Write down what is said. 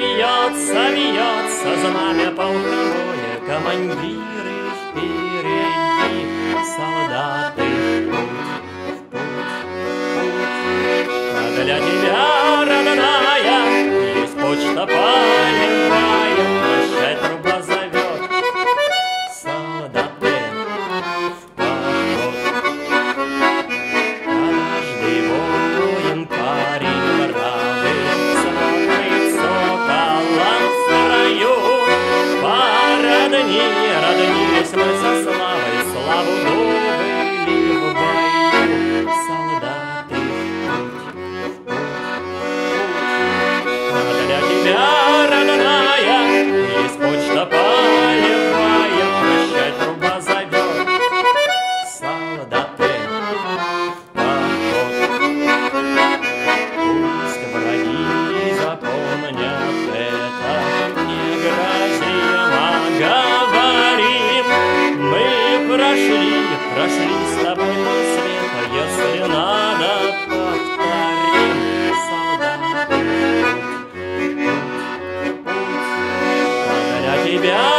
Вьется, вьется знамя полковое, Командиры для тебя, родная, есть почта полевая, Прощай, труба зовет, солдаты в поход. Каждый воин парень бравый, Смотрит соколом в строю. Породни, роднились мы со славой, Славу Прошли с тобой пол света, если надо, повторим, солдат. Благодаря тебя